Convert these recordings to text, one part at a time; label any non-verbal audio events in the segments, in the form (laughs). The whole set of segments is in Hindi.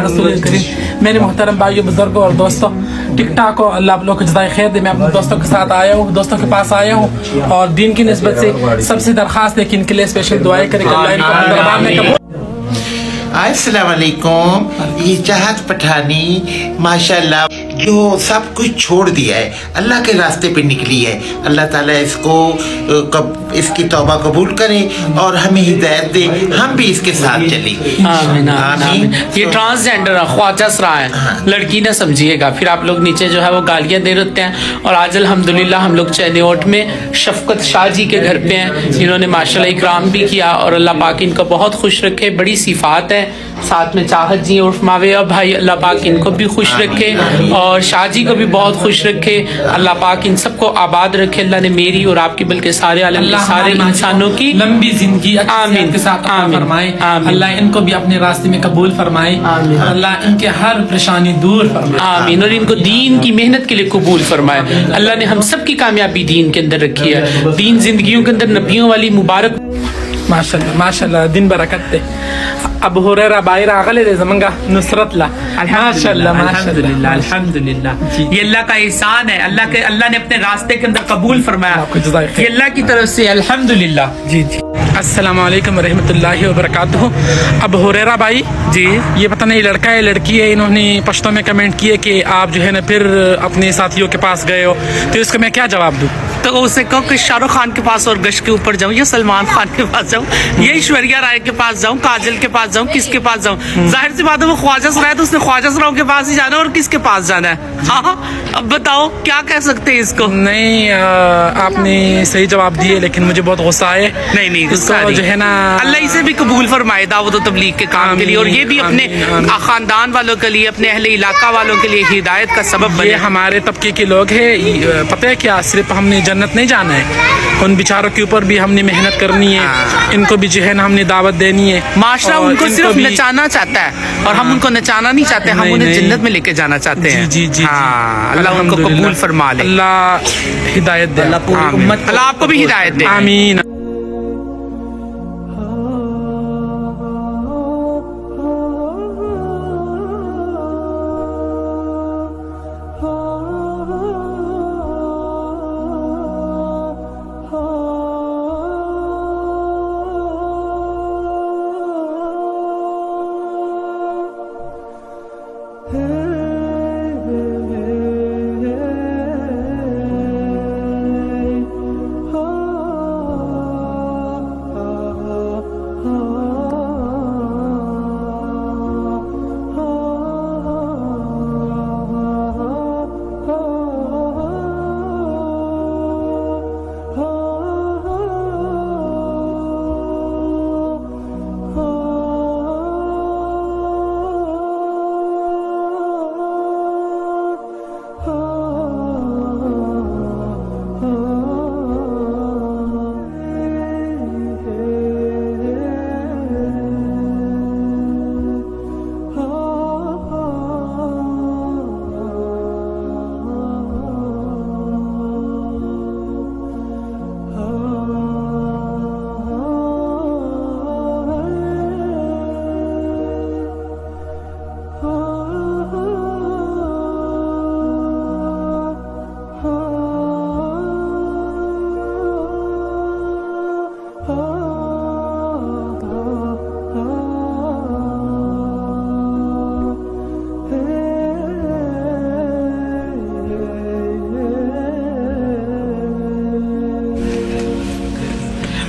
रसूल करीम। मेरे मोहतरम भाइयों, बुज़ुर्गों और दोस्तों, टिकटॉक और अल्लाह आप लोग को जदाई खैर दे। मैं अपने दोस्तों के साथ आया हूँ, दोस्तों के पास आया हूँ और दिन की नस्बत से सबसे दरख्वास्त है कि इनके लिए स्पेशल दुआएँ करें कि अल्लाह इनको अपने दरबार में कबूल अस्सलाम वालेकुम ये चाहत पठानी माशाल्लाह। जो सब कुछ छोड़ दिया है अल्लाह के रास्ते पे निकली है। अल्लाह ताला इसको कब इसकी तौबा कबूल करे और हमें हिदायत दे हम भी इसके साथ चले। आमीन, आमीन, आमीन। ये ट्रांसजेंडर है ख्वाजा सरा है। लड़की ना समझिएगा फिर आप लोग नीचे जो है वो गालियाँ दे देते हैं। और आज अल्हम्दुलिल्लाह हम लोग चैनियोट में शफकत शाह जी के घर पे हैं। जिन्होंने माशा इकराम भी किया और अल्लाह पाक इनको बहुत खुश रखे बड़ी सिफात है। साथ में चाहत जी उर्फ़ माविया भाई अल्लाह पाक इनको भी खुश रखे और शाह जी को भी बहुत खुश रखे। अल्लाह पाक इन सबको आबाद रखे। अल्लाह ने मेरी और आपकी बल्कि सारे आलम अल्लाह सारे इंसानों की लंबी ज़िंदगी आमीन, के साथ फरमाए। अल्लाह इनको भी अपने रास्ते में कबूल फरमाए। अल्लाह इनके हर परेशानी दूर फरमाए। आमीन और इनको दीन की मेहनत के लिए कबूल फरमाए। अल्लाह ने हम सब की कामयाबी दीन के अंदर रखी है। दीन जिंदगियों के अंदर नबियों वाली मुबारक माशाल्लाह माशाल्लाह दिन बरकत दे। अब हो रहा बाहर आगले दे जमंगा नुसरत ला माशाल्लाह माशाल्लाह अल्हम्दुलिल्लाह ये अल्लाह का एहसान है अल्लाह के अल्लाह ने अपने रास्ते के अंदर कबूल फरमाया। ये अल्लाह की तरफ़ से अल्हम्दुलिल्लाह जी जी अस्सलाम वालेकुम रहमतुल्लाहि व बरकातुहू अब हुरैरा भाई जी ये पता नहीं लड़का है लड़की है इन्होंने पश्तो में कमेंट किए कि आप जो है ना फिर अपने साथियों के पास गए हो। तो इसको मैं क्या जवाब दूँ? तो उसे कहो कि शाहरुख खान के पास और गश के ऊपर जाऊँ या सलमान खान के पास जाऊँ या ऐश्वर्या राय के पास जाऊँ काजल के पास जाऊँ किसके पास जाऊँ? ज़ाहिर सी बात है वो ख्वाजा सरा है तो उसने ख्वाजा सराओं के पास ही जाना है और किसके पास जाना है? हाँ अब बताओ क्या कह सकते हैं इसको? नहीं आ, आपने सही जवाब दिए लेकिन मुझे बहुत गुस्सा आए नहीं नहीं गुस्सा जो है ना अल्लाह इसे भी कबूल फरमाए दावत तबलीग के काम के लिए। और ये भी अपने। खानदान वालों के लिए अपने अहले इलाका वालों के लिए हिदायत का सबब बने। हमारे तबके के लोग हैं पता है क्या? सिर्फ़ हमने जन्नत नहीं जाना है। उन बेचारों के ऊपर भी हमने मेहनत करनी है। इनको भी जो है ना हमने दावत देनी है। माशरा उनको सिर्फ़ नचाना चाहता है और हम उनको नचाना नहीं चाहते हम उन्हें जन्नत में लेके जाना चाहते हैं। जी जी हाँ, अल्लाह उनको कबूल फरमा ले। अल्लाह हिदायत दे। अल्लाह आपको भी हिदायत दे। आमीन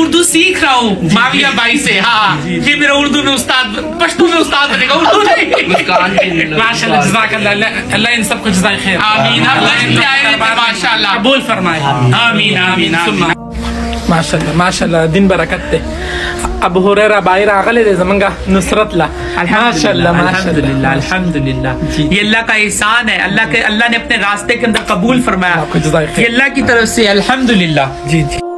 उर्दू सीख रहा हूँ। माविया भाई से हाँ ये मेरा उर्दू में उस्ताद पश्तो में उस्ताद बनेगा उर्दू नहीं। माशाल्लाह जज़ाकल्लाह अल्लाह अल्लाह इन सबको खैर। आमीन। अल्लाह माशाल्लाह। कबूल फरमाए। आमीन, आमीन। माशाल्लाह माशाल्लाह दिन बरकत दे। अब हुरैरा बाहर आगले दे जमंगा नुसरत ला। माशाल्लाह अल्हम्दुलिल्लाह ये अल्लाह का एहसान है। अल्लाह के अल्लाह ने अपने रास्ते के अंदर कबूल फरमाया। ये अल्लाह की तरफ़ से अल्हम्दुलिल्लाह। जी जी।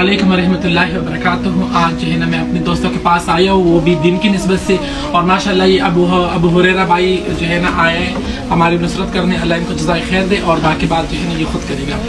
वालेकुम रहमतुल्लाहि व बरकातुहू आज जो है ना मैं अपने दोस्तों के पास आया हूँ, वो भी दिन की नस्बत से। और माशाल्लाह ये अबू अबू हुरैरा भाई जो है ना आए हमारी नुसरत करने, अल्लाह इनको जजाय खैर दे और बाकी बात जो है ना ये खुद करेगा।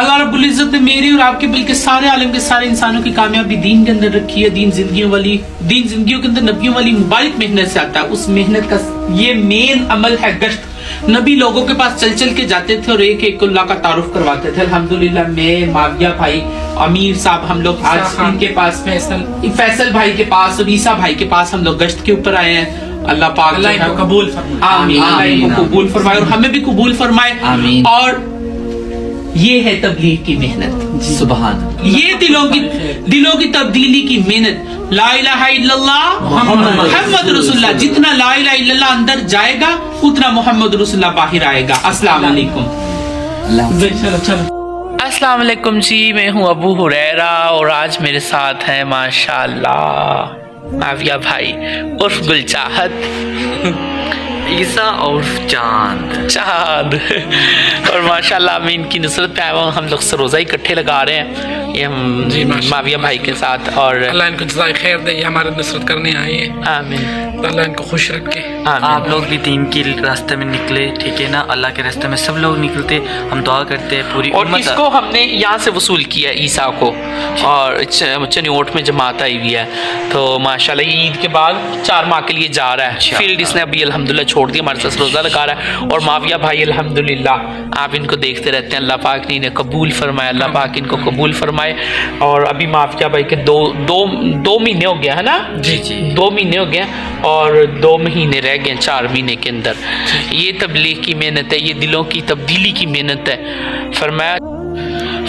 अल्लाह रब्बुल इज़्ज़त ने मेरी और आपके बल्कि सारे आलम के सारे इंसानों की कामयाबी दीन के अंदर रखी है, दीन जिंदगियों वाली, दीन जिंदगियों के अंदर नबियों वाली मुबारक मेहनत से आता है। उस मेहनत का ये मेन अमल है, गश्त। नबी लोगों के पास चल चल के जाते थे और एक एक को अल्लाह का तारुफ करवाते थे। अलहमदुल्ला मैं माविया भाई अमीर साहब हम लोग आज ईसा इनके पास फैसल फैसल भाई के पास और ईसा भाई के पास हम लोग गश्त के ऊपर आए हैं। अल्लाह पाक है- कबूल फरमाए। और हमें भी कबूल फरमाए। और ये है तबलीग की मेहनत। सुबहान ये दिलों की दिलों की तब्दीली की मेहनत। ला इलाहा इल्लल्लाह मोहम्मद रसूलुल्लाह। जितना ला अंदर जाएगा उतना मोहम्मद रसुल्ला बाहर आएगा। अस्सलाम वालेकुम चलो अस्सलाम वालेकुम जी मैं हूँ अबू हुरैरा और आज मेरे साथ है माशाल्लाह। माविया भाई उर्फ़ गुलचाहत। ईसा और चाँद। चाँद। और माशाल्लाह मैं इनकी नुसरत पे आए हम लोग सरोजा इकट्ठे लगा रहे हैं। ये हम माविया भाई के साथ और अल्लाह इनको खैर दे ये हमारे नुसरत करने आए हैं। आमीन। तो अल्लाह इनको खुश रखे। आप लोग भी दीन के रास्ते में निकले ठीक है ना? अल्लाह के रास्ते में सब लोग निकलते हम दुआ करते हैं पूरी और इसको हमने यहाँ से वसूल किया है ईसा को। और चनियोट में जमात आई हुई है। तो माशाल्लाह ये ईद के बाद चार माह के लिए जा रहा है। अच्छा। फ़ील्ड इसने अभी अल्हम्दुलिल्लाह छोड़ दिया हमारे साथ रोज़ा लगा रहा है। और माविया भाई अल्हम्दुलिल्लाह आप इनको देखते रहते हैं। अल्लाह पाक ने इन्हें कबूल फरमाया अल्लाह पाक इनको कबूल फरमाए और अभी माफ़ किया भाई के दो दो दो महीने हो गया है ना? जी, जी। दो महीने हो गया और दो महीने रह गए चार महीने के अंदर। ये तबलीग की मेहनत है ये दिलों की तब्दीली की मेहनत है। फरमाया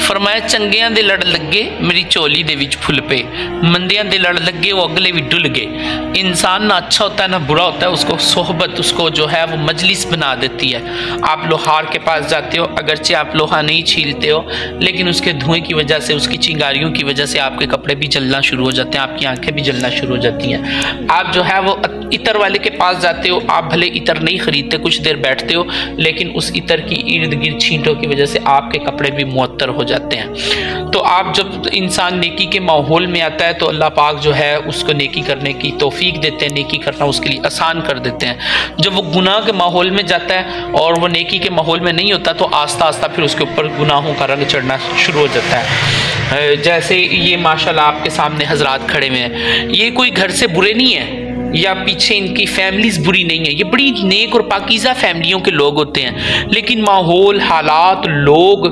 ਫਰਮਾਇਆ ਚੰਗਿਆਂ ਦੇ ਲੜ ਲੱਗੇ ਮੇਰੀ ਝੋਲੀ ਦੇ ਵਿੱਚ ਫੁੱਲ ਪਏ ਮੰਦਿਆਂ ਦੇ ਲੜ ਲੱਗੇ वो अगले भी डुल गए इंसान ना अच्छा होता है ना बुरा होता है उसको सोहबत उसको जो है वो मजलिस बना देती है आप लोहार के पास जाते हो अगरचे आप लोहा नहीं छीलते हो लेकिन उसके धुएं की वजह से उसकी चिंगारियों की वजह से आपके कपड़े भी जलना शुरू हो जाते हैं आपकी आंखें भी जलना शुरू हो जाती हैं आप जो है वो इतर वाले के पास जाते हो आप भले इतर नहीं खरीदते कुछ देर बैठते हो लेकिन उस इतर की इर्द गिर्द छींटों की वजह से आपके कपड़े भी मुअत्तर हो जाते हैं। तो आप जब इंसान नेकी के माहौल में आता है तो अल्लाह पाक जो है उसको नेकी करने की तौफीक देते हैं, नेकी करना उसके लिए आसान कर देते हैं। जब वो गुनाह के माहौल में जाता है और वो नेकी के माहौल में नहीं होता तो आस्ता आस्ता फिर उसके ऊपर गुनाहों का रंग चढ़ना शुरू हो जाता है। जैसे ये माशाल्लाह आपके सामने हजरात खड़े हुए हैं। ये कोई घर से बुरे नहीं है, या पीछे इनकी फैमिलीज़ बुरी नहीं है। ये बड़ी नेक और पाकिज़ा फैमिलियों के लोग होते हैं। लेकिन माहौल, हालात, लोग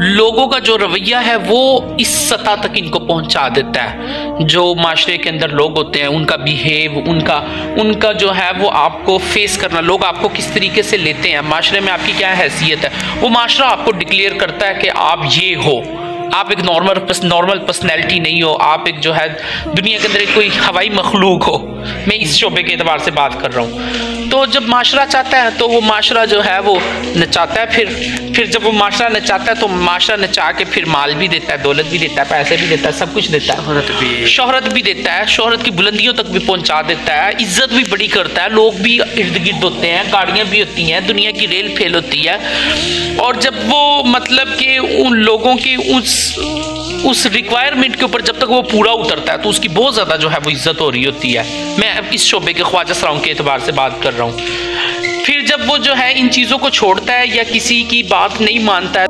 लोगों का जो रवैया है, वो इस सतह तक इनको पहुँचा देता है। जो माशरे के अंदर लोग होते हैं, उनका बिहेव उनका उनका जो है, वो आपको फेस करना, लोग आपको किस तरीके से लेते हैं? माशरे में आपकी क्या हैसियत है? वो माशरा आपको डिक्लेयर करता है कि आप ये हो। आप एक नॉर्मल नॉर्मल पर्सनैलिटी नहीं हो। आप एक जो है, दुनिया के अंदर एक कोई हवाई मखलूक हो। मैं इस शोबे के अतबार से बात कर रहा हूँ। तो जब माशरा चाहता है तो वो माशरा जो है वो नचाता है फिर फिर जब वो माशरा नचाता है तो माशरा नचा के फिर माल भी देता है दौलत भी देता है पैसे भी देता है सब कुछ देता है। शोहरत भी। शोहरत भी देता है शोहरत की बुलंदियों तक भी पहुँचा देता है इज़्ज़त भी बड़ी करता है लोग भी इर्द गिर्द होते हैं गाड़ियाँ भी होती हैं दुनिया की रेल फेल होती है। और जब वो मतलब कि उन लोगों की उस उस रिक्वायरमेंट के ऊपर जब तक वो पूरा उतरता है तो उसकी बहुत ज़्यादा जो है वो इज़्ज़त हो रही होती है। मैं अब इस शोबे के ख्वाजा सराउं के एतबार से बात कर रहा हूँ। फिर जब वो जो है इन चीज़ों को छोड़ता है या किसी की बात नहीं मानता है,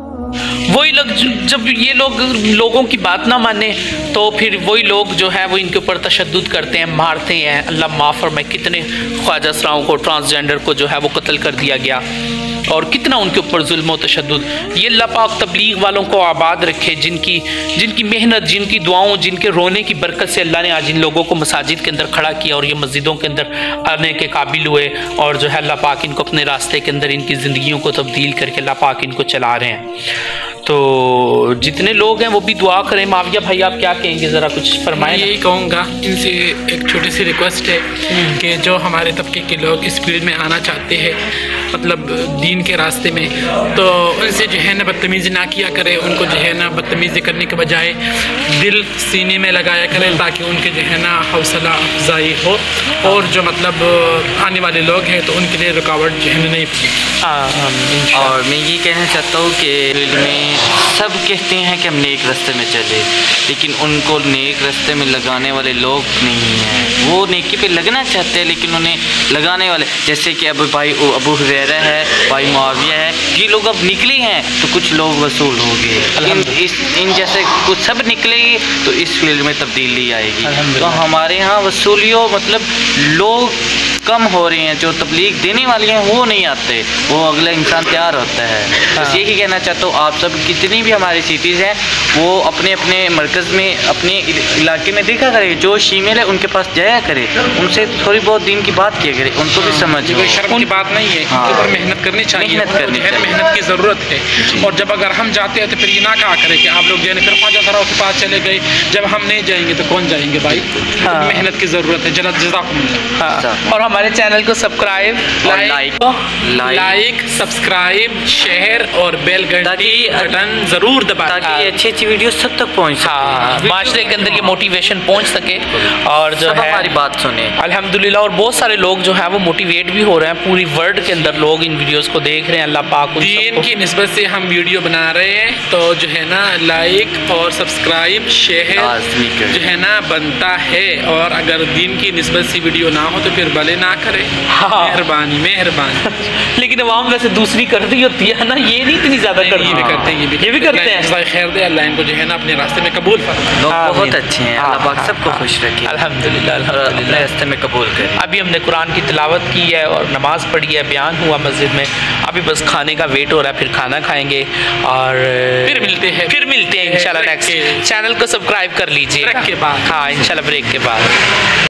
वही लोग जब ये लोग लोगों की बात ना माने तो फिर वही लोग जो है वो इनके ऊपर तशद करते हैं, मारते हैं। अल्लाह माफ़ फरमाए, कितने ख्वाजा सराओं को ट्रांसजेंडर को जो है वो कत्ल कर दिया गया। और कितना उनके ऊपर जुल्म तशद ये लपाक तबलीग वालों को आबाद रखे, जिनकी जिनकी मेहनत, जिनकी दुआओं, जिनके रोने की बरकत से अल्लाह ने आज इन लोगों को मसाजिद के अंदर खड़ा किया और ये मस्जिदों के अंदर आने के काबिल हुए और जो है अल्लाह पाक इनको अपने रास्ते के अंदर इनकी ज़िंदगी को तब्दील करके अल्लाह पाक इनको चला रहे हैं। तो जितने लोग हैं वो भी दुआ करें। माविया भाई आप क्या कहेंगे? ज़रा कुछ फरमाएँ यही कहूँगा इनसे एक छोटी सी रिक्वेस्ट है कि जो हमारे तबके के लोग इस फ़ील्ड में आना चाहते हैं मतलब दीन के रास्ते में तो उनसे जो है ना बदतमीज़ी ना किया करें। उनको जो है ना बदतमीज़ी करने के बजाय दिल सीने में लगाया करें ताकि उनके जो है ना हौसला अफजाई हो और जो मतलब आने वाले लोग हैं तो उनके लिए रुकावट जो है ना नहीं पड़े। हाँ, इंशाल्लाह। और मैं ये कहना चाहता हूँ कि फ़ील्ड में सब कहते हैं कि हम नेक रास्ते में चले लेकिन उनको नेक रास्ते में लगाने वाले लोग नहीं हैं। वो नेकी पे लगना चाहते हैं लेकिन उन्हें लगाने वाले जैसे कि अब भाई अबू हुरैरा है भाई मुआविया है ये लोग अब निकले हैं तो कुछ लोग वसूल हो गए इन इस इन जैसे कुछ सब निकलेगी तो इस फ़ील्ड में तब्दीली आएगी। तो हमारे यहाँ वसूलियों मतलब लोग कम हो रही हैं जो तबलीग देने वाली हैं वो नहीं आते। वो अगला इंसान तैयार होता है। बस यही कहना चाहता हूँ आप सब कितनी भी हमारी सिटीज़ हैं वो अपने अपने मरकज़ में अपने इलाके में देखा करें जो शीमेल है उनके पास जाया करे। उनसे थोड़ी बहुत दिन की बात किया करे उनको भी समझ कोई शर्म की बात नहीं है हाँ। मेहनत करनी चाहिए। मेहनत करनी है चाहिए। मेहनत की ज़रूरत है। और जब अगर हम जाते हैं तो फिर ये ना कहा करें कि आप लोग जो है फिर पाँच सराव के पास चले गए। जब हम नहीं जाएँगे तो कौन जाएँगे भाई? हाँ। मेहनत की ज़रूरत है जरा जजाकुमुल्लाह। हाँ। और हमारे चैनल को subscribe like like subscribe share और बेल घंटी बटन ज़रूर दबाएँ। ताकि अच्छी अच्छी वीडियो सब तक पहुँच हाँ माशरे के अंदर ये मोटिवेशन पहुँच सके और जो है हमारी बात सुने। अल्हम्दुलिल्लाह और बहुत सारे लोग जो है वो मोटिवेट भी हो रहे हैं। पूरी वर्ल्ड के अंदर लोग इन वीडियोस को देख रहे हैं। अल्लाह पाक दीन की नस्बत से हम वीडियो बना रहे हैं। तो जो है ना लाइक और सब्सक्राइब शेयर जो है ना बनता है। और अगर दिन की नस्बत से वीडियो ना हो तो फिर भले ना करें। हाँ। मेहरबानी मेहरबानी। (laughs) लेकिन अवाम वैसे दूसरी कर रही होती है ना ये नहीं इतनी ज़्यादा करती। ये भी करते हैं ये भी ये भी करते हैं। खैर दे अल्लाह इनको जो है ना अपने रास्ते में कबूल लोग बहुत अच्छे हैं अल्लाह हाँ, पाक हाँ, सबको हाँ। खुश रखे। अल्हम्दुलिल्लाह अपने रास्ते में कबूल करे। अभी हमने कुरान की तिलावत की है और नमाज़ पढ़ी है बयान हुआ मस्जिद में। अभी बस खाने का वेट हो रहा है फिर खाना खाएँगे और फिर मिलते हैं। फिर मिलते हैं इंशाल्लाह नेक्स्ट चैनल को सब्सक्राइब कर लीजिए ब्रेक के बाद। हाँ इंशाल्लाह ब्रेक के बाद।